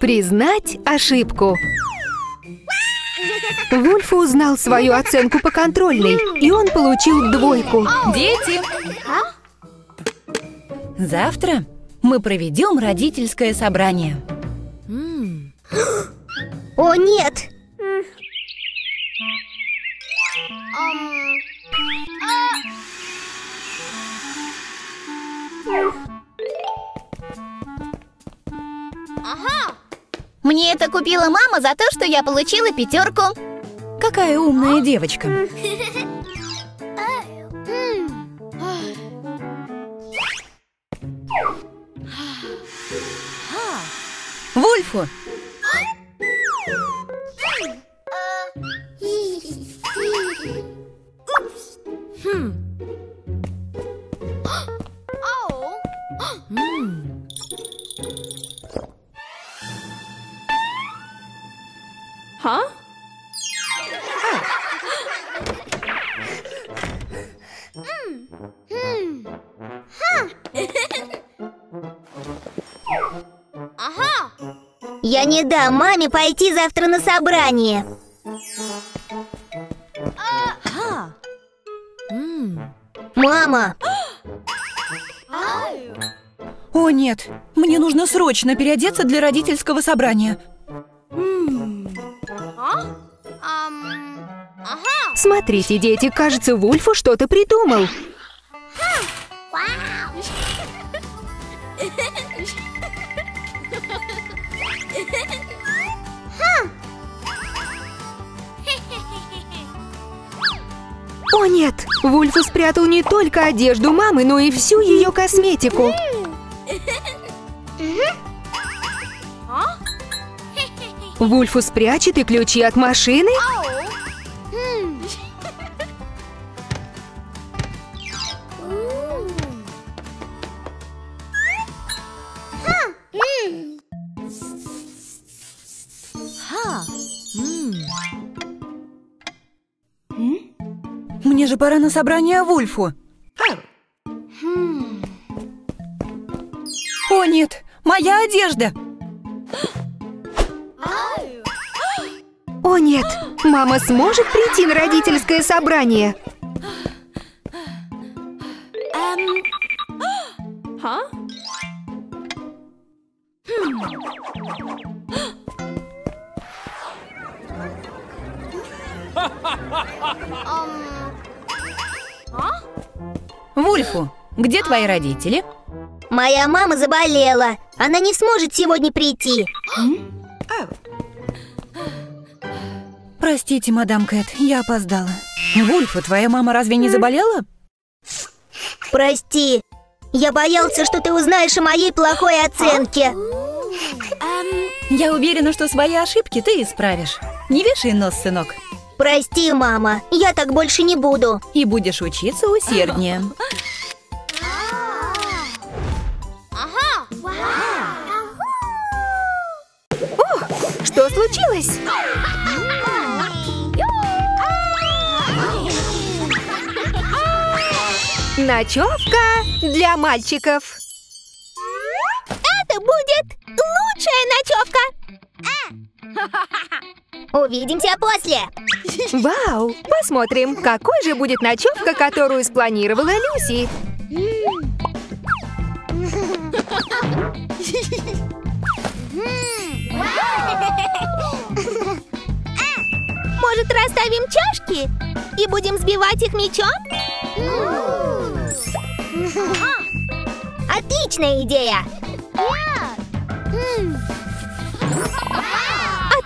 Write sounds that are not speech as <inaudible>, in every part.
Признать ошибку. Вульф узнал свою оценку по контрольной, и он получил двойку. Дети! Завтра мы проведем родительское собрание. О, нет! Мне это купила мама за то, что я получила пятерку. Какая умная девочка. Вульфу! Я дам маме пойти завтра на собрание. Мама, О нет, мне нужно срочно переодеться для родительского собрания. Смотрите, дети, кажется, Вульфу что-то придумал. О нет! Вульфу спрятал не только одежду мамы, но и всю ее косметику. Вульфу спрячет и ключи от машины? Пора на собрание Вульфу. О нет, моя одежда! О нет! Мама сможет прийти на родительское собрание? <laughs> Вульфу, где твои родители? моя мама заболела. Она не сможет сегодня прийти. Простите, мадам Кэт, я опоздала. Вульфу, твоя мама разве не заболела? Прости. Я боялся, что ты узнаешь о моей плохой оценке. Я уверена, что свои ошибки ты исправишь. Не вешай нос, сынок. Прости, мама. Я так больше не буду. И будешь учиться усерднее. Что случилось? Ночевка для мальчиков. Это будет лучшая ночевка. Увидимся после. Вау! Посмотрим, какой же будет ночевка, которую спланировала Люси. Может, расставим чашки и будем сбивать их мечом? Отличная идея!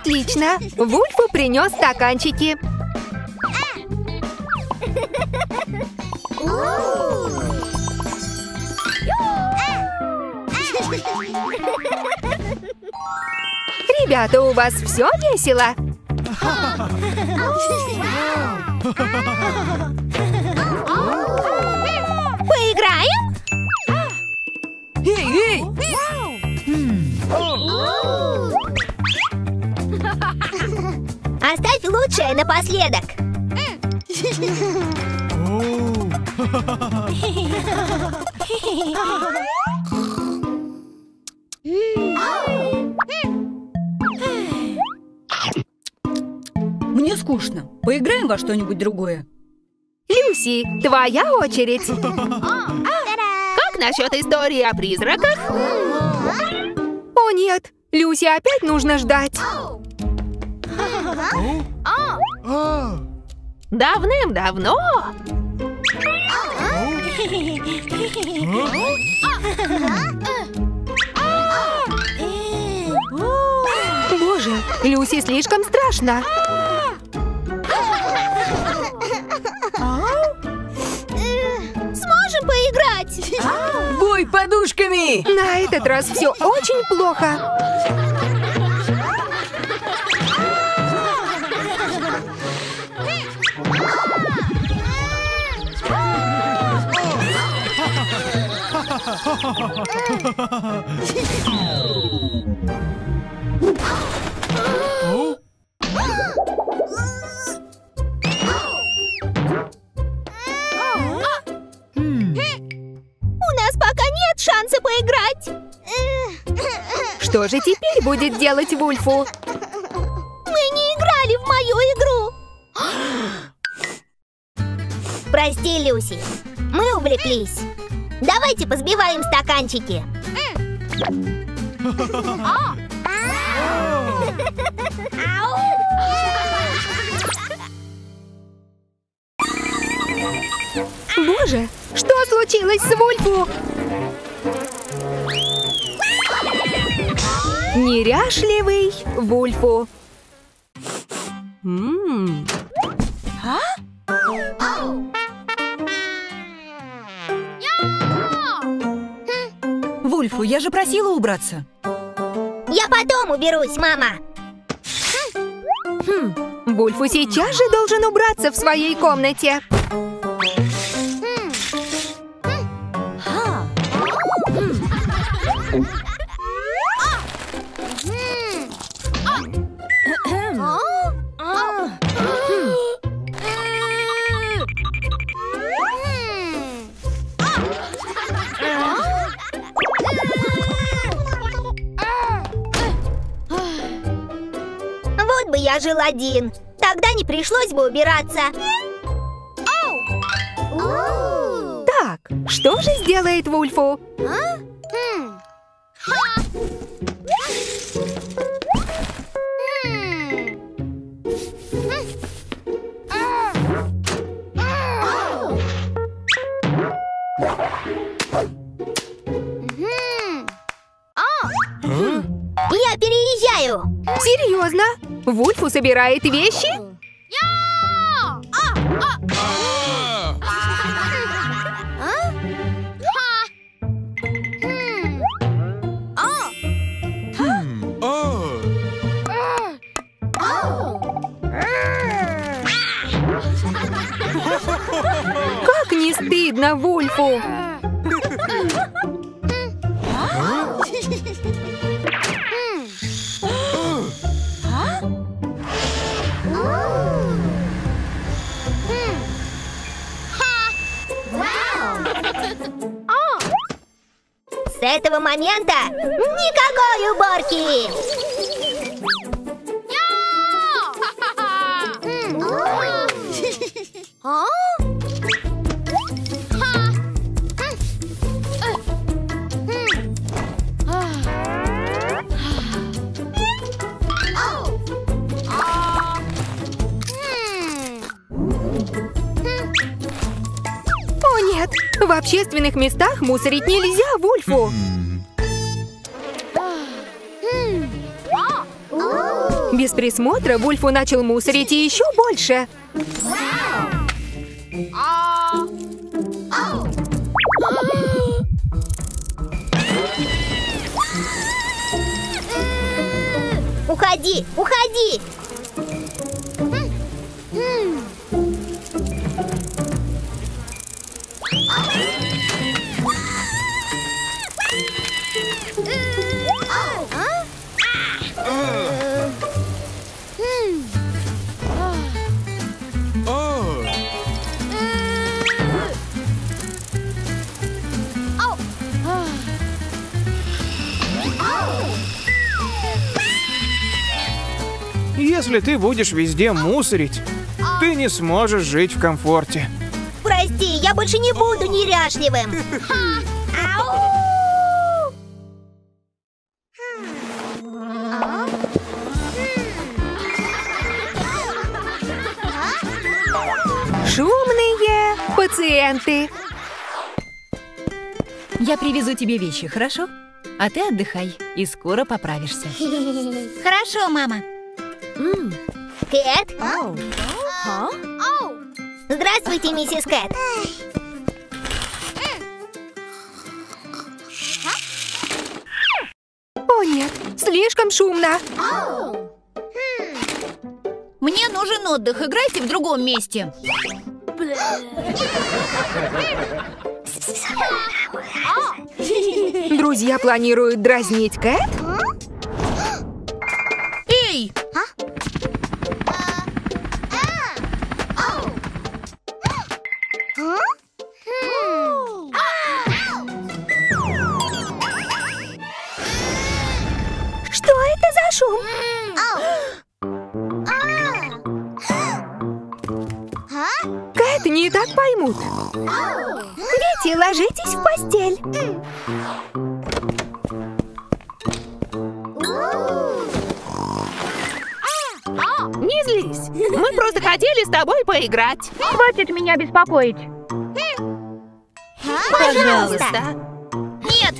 Отлично! Вульфу принес стаканчики. Ребята, у вас все весело? Поиграем? Оставь лучшее напоследок. Мне скучно. Поиграем во что-нибудь другое. Люси, твоя очередь. Как насчет истории о призраках? О нет, Люси опять нужно ждать. Давным-давно Боже, Люси слишком страшно. Сможем поиграть? Бой подушками! На этот раз все очень плохо. У нас пока нет шанса поиграть. Что же теперь будет делать Вульфу? Мы не играли в мою игру. Прости, Люси. Мы увлеклись. Давайте позбиваем стаканчики. Боже, что случилось с Вульфу? Неряшливый Вульфу. М, Вульфу, я же просила убраться. Я потом уберусь, мама. хм, Вульфу сейчас же должен убраться в своей комнате. Жил один. Тогда не пришлось бы убираться. Так, что же сделает Вульфу? Я Вульфу собирает вещи? Как не стыдно Вульфу! Момента никакой уборки. Нет, в общественных местах мусорить нельзя Вульфу. Без присмотра Вульфу начал мусорить и еще больше. Уходи, уходи. Если ты будешь везде мусорить, ты не сможешь жить в комфорте. Прости, я больше не буду неряшливым. Шумные пациенты. Я привезу тебе вещи, хорошо? А ты отдыхай, и скоро поправишься. Хорошо, мама. Кэт? Здравствуйте, миссис Кэт. О нет, слишком шумно. Мне нужен отдых, играйте в другом месте. Друзья планируют дразнить Кэт? Поиграть. Хватит меня беспокоить. Пожалуйста. Нет!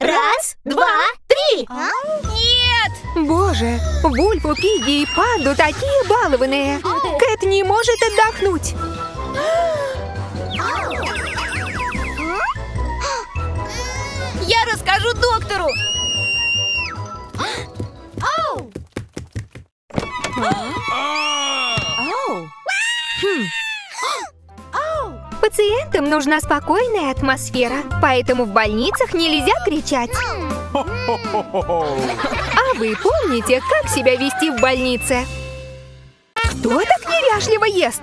Раз, два, три. Нет! Боже, Вульфу, Пиги и Панду такие балованные. Кэт не может отдохнуть. Я расскажу доктору! Пациентам нужна спокойная атмосфера, поэтому в больницах нельзя кричать. А вы помните, как себя вести в больнице? Кто так неряшливо ест?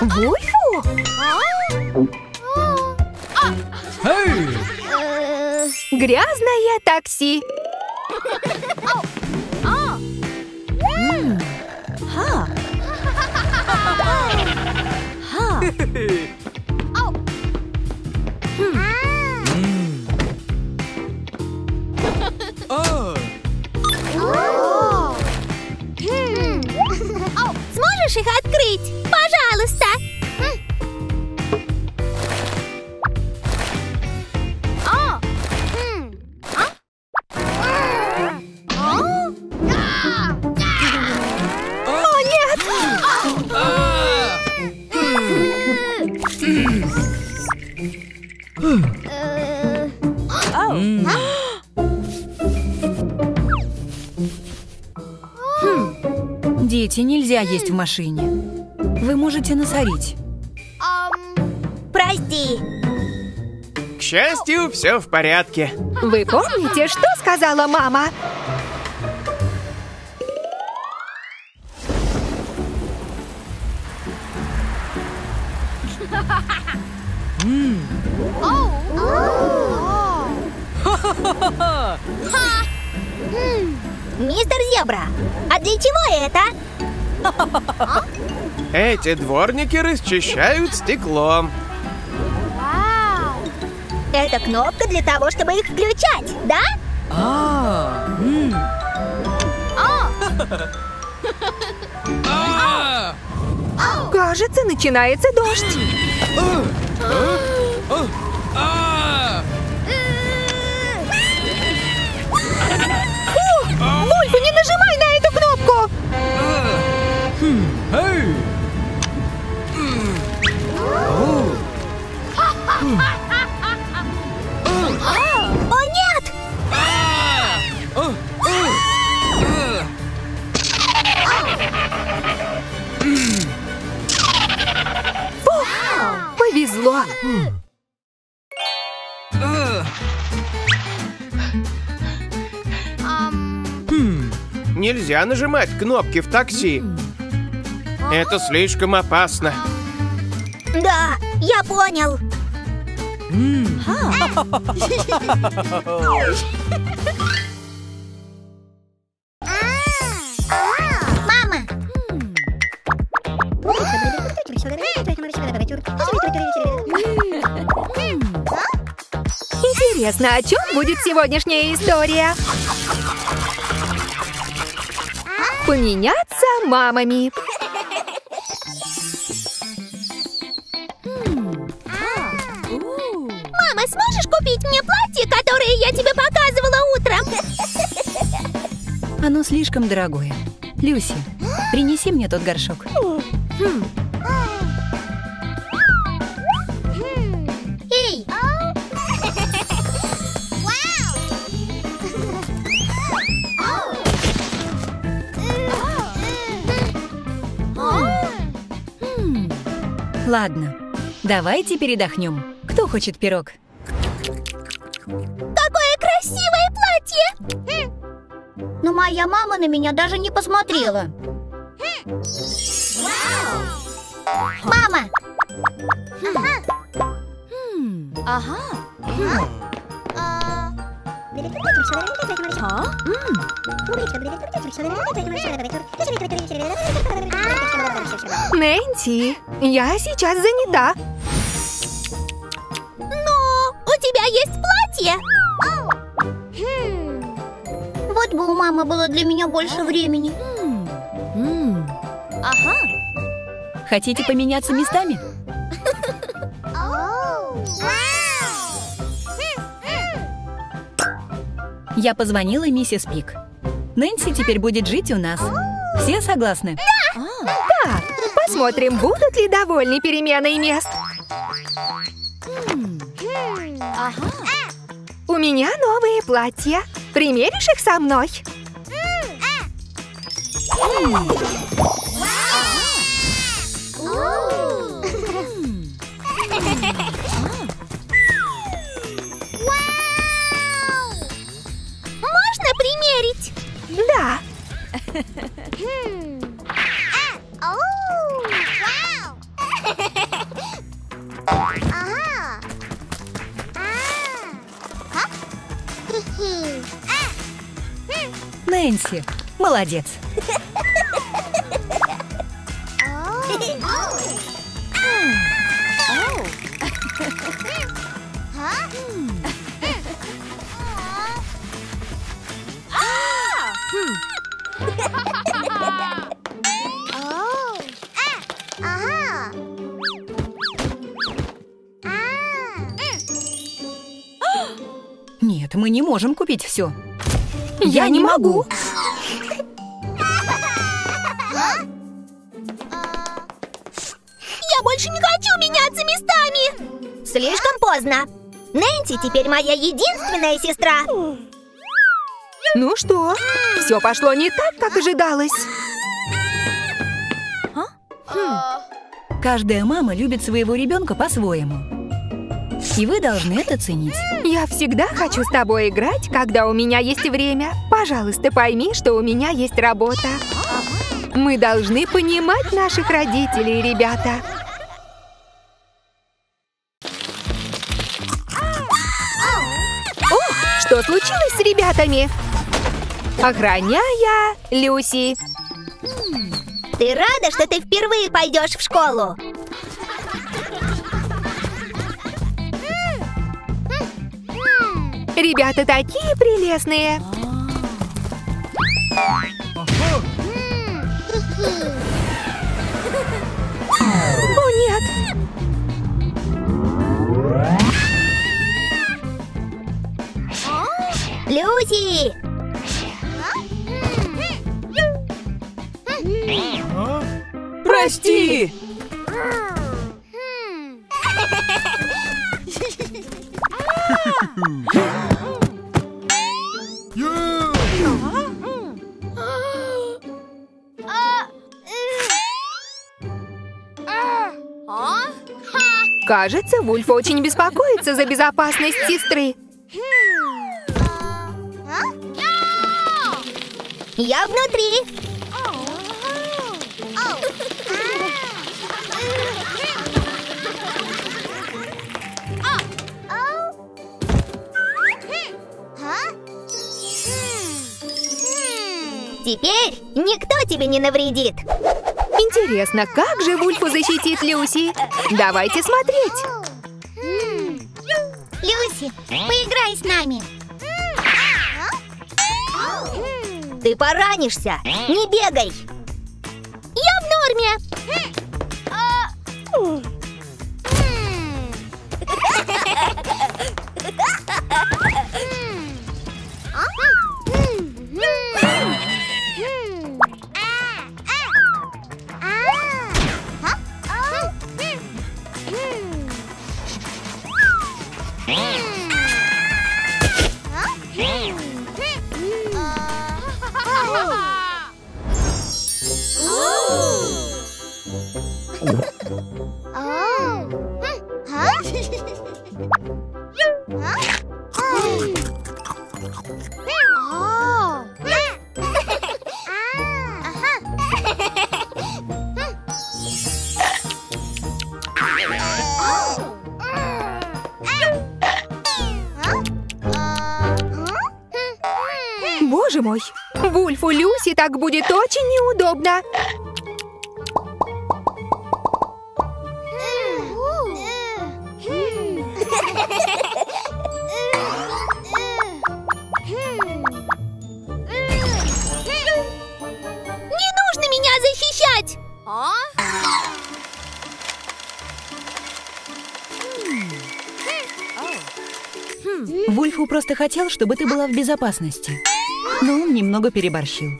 Вульфу? Грязное такси. oh. Oh. Hmm. <laughs> <laughs> есть в машине. Вы можете насорить. Прости. К счастью, все в порядке. Вы помните, что сказала мама? Мистер Зебра, а для чего это? Эти дворники расчищают стекло. Это кнопка для того, чтобы их включать, да? Кажется, начинается дождь. Нельзя нажимать кнопки в такси. Это слишком опасно. Да, я понял. <laughs> Интересно, о чем будет сегодняшняя история? Поменяться мамами. Мама, сможешь купить мне платье, которое я тебе показывала утром? Оно слишком дорогое. Люси, принеси мне тот горшок. Эй! Ладно, давайте передохнем. Кто хочет пирог? Какое красивое платье! Но моя мама на меня даже не посмотрела. Мама! Нэнси, я сейчас занята. Но у тебя есть платье? Вот бы у мамы было для меня больше времени. Хотите поменяться местами? Я позвонила миссис Пик. Нэнси теперь будет жить у нас. Все согласны? Так, посмотрим, будут ли довольны переменой мест. У меня новые платья. Примеришь их со мной? Можно Нэнси, молодец. Нет, не можем купить все. Я не могу. Я больше не хочу меняться местами! Слишком поздно. Нэнси теперь моя единственная сестра. Ну что, все пошло не так, как ожидалось. Каждая мама любит своего ребенка по-своему. И вы должны это ценить. Я всегда хочу с тобой играть, когда у меня есть время. Пожалуйста, пойми, что у меня есть работа. Мы должны понимать наших родителей, ребята. О, что случилось с ребятами? Охраняя Люси. Ты рада, что ты впервые пойдешь в школу? Ребята такие прелестные. О, нет! Люси! Прости! Кажется, Вульф очень беспокоится за безопасность сестры. Я внутри. Теперь никто тебе не навредит. Интересно, как же Вульфу защитит Люси? Давайте смотреть. Люси, поиграй с нами. Ты поранишься. Не бегай. Так будет очень неудобно. Не нужно меня защищать. Вульфу просто хотел, чтобы ты была в безопасности. Но он немного переборщил.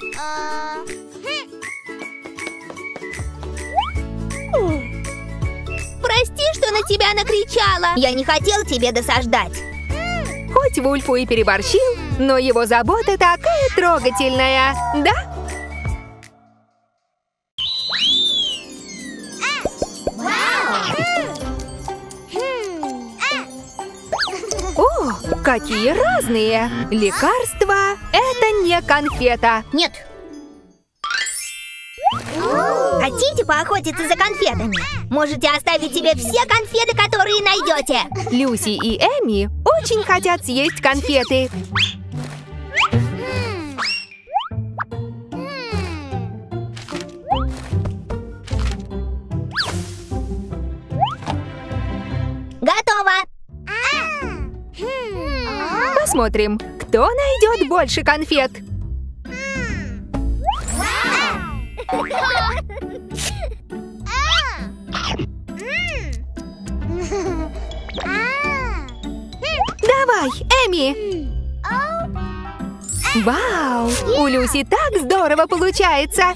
Прости, что на тебя накричала. Я не хотел тебе досаждать. Хоть Вульфу и переборщил, но его забота такая трогательная, да? О, какие разные! Лекарства – это не конфета. Нет, Хотите поохотиться за конфетами? Можете оставить себе все конфеты, которые найдете. Люси и Эми очень хотят съесть конфеты. Готово. Посмотрим, кто найдет больше конфет. Давай, Эми! Вау! У Люси так здорово получается!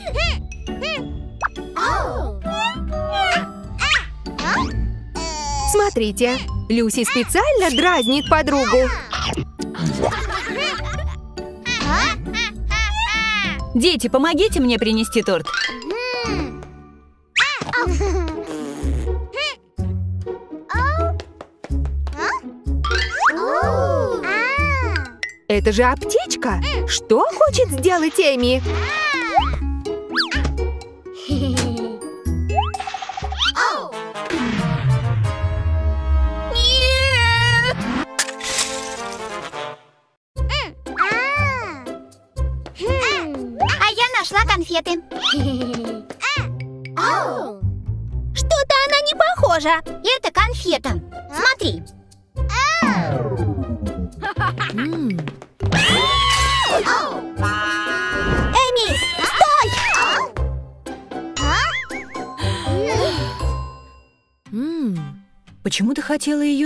Смотрите, Люси специально дразнит подругу. Дети, помогите мне принести торт. Это же аптечка! Что хочет сделать Эми?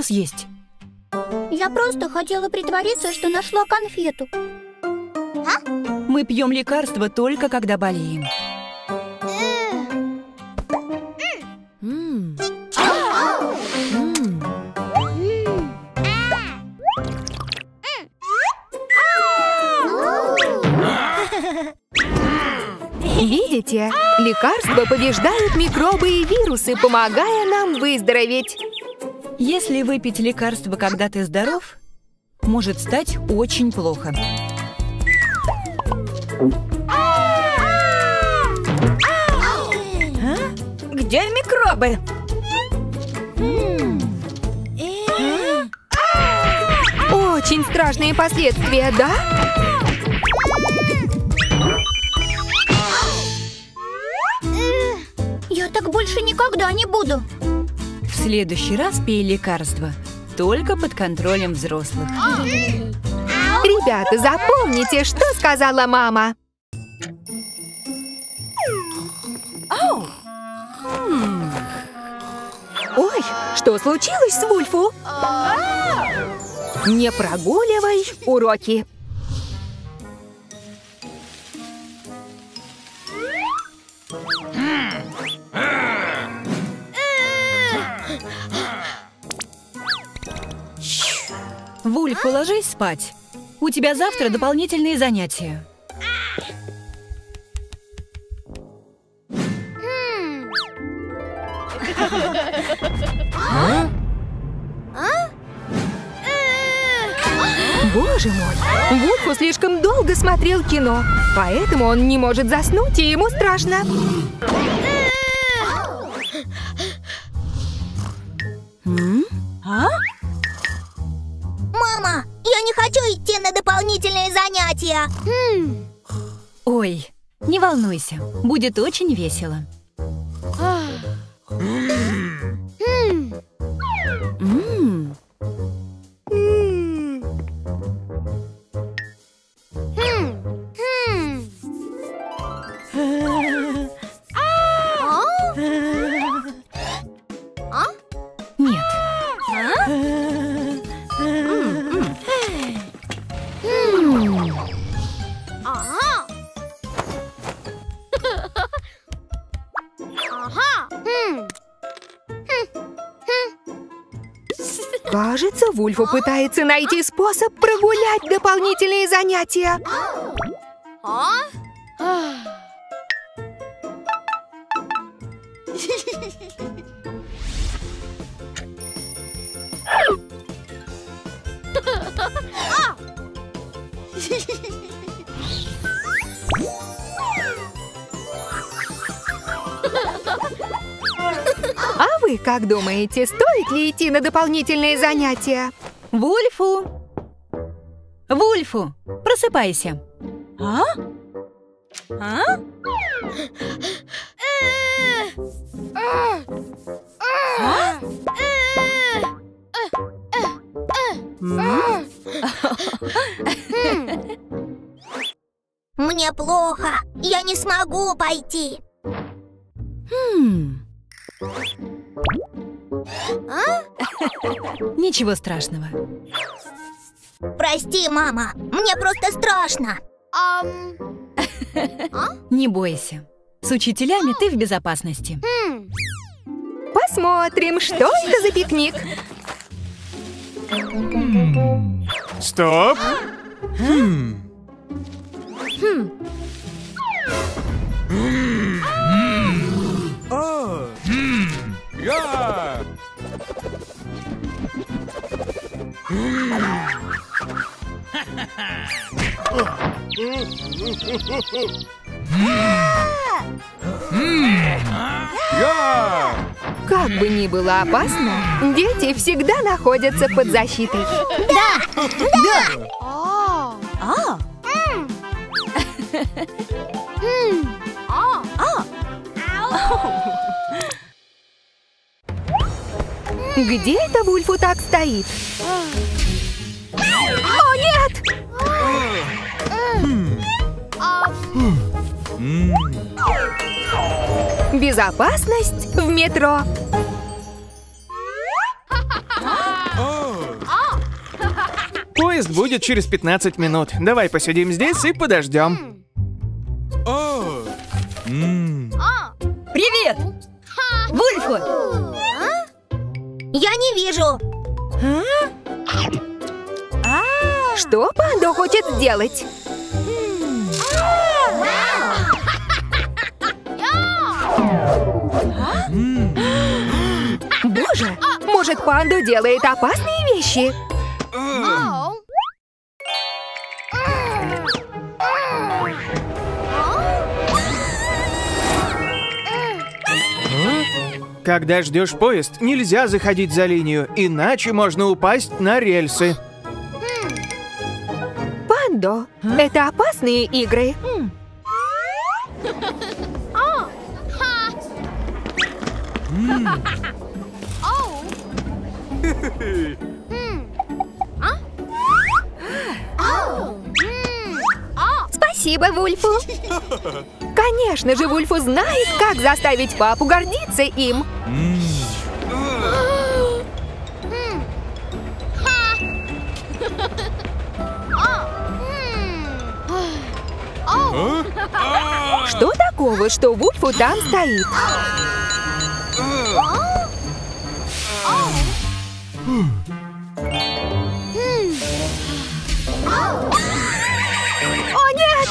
Съесть? Я просто хотела притвориться, что нашла конфету. Мы пьем лекарства только когда болеем. Видите? Лекарства побеждают микробы и вирусы, помогая нам выздороветь. Если выпить лекарство, когда ты здоров, может стать очень плохо. А? Где микробы? А? Очень страшные последствия, да? Я так больше никогда не буду. Следующий раз пей лекарства. Только под контролем взрослых. Ребята, запомните, что сказала мама. Ой, что случилось с Вульфу? Не прогуливай уроки. Ложись спать. У тебя завтра дополнительные занятия. Боже мой, Вульфу слишком долго смотрел кино, поэтому он не может заснуть, и ему страшно. Не волнуйся, будет очень весело. Вульфу пытается найти способ прогулять дополнительные занятия. А вы как думаете, стоит ли идти на дополнительные занятия? Вульфу! Вульфу, просыпайся. А? А? М? Мне плохо. Я не смогу пойти. М. <laughs> Ничего страшного. Прости, мама. Мне просто страшно. <laughs> Не бойся. С учителями ты в безопасности. Посмотрим, что это за пикник. Стоп! Хм. О, Как бы ни было опасно, дети всегда находятся под защитой. А, Где это Вульфу так стоит? Безопасность в метро. Поезд будет через 15 минут. Давай посидим здесь и подождем. Привет! Вульфу! Я не вижу. Что панда хочет сделать? Боже, может, панду делает опасные вещи? Когда ждешь поезд, нельзя заходить за линию, иначе можно упасть на рельсы. Пандо, это опасные игры. Спасибо, Вульфу. Конечно же, Вульфу знает, как заставить папу гордиться им. Что такого, что Вульфу там стоит? О, нет!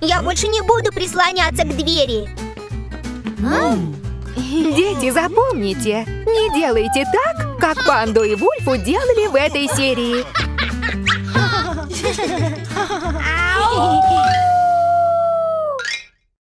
Я больше не буду прислоняться к двери. Дети, запомните, не делайте так, как Панду и Вульфу делали в этой серии. Ау!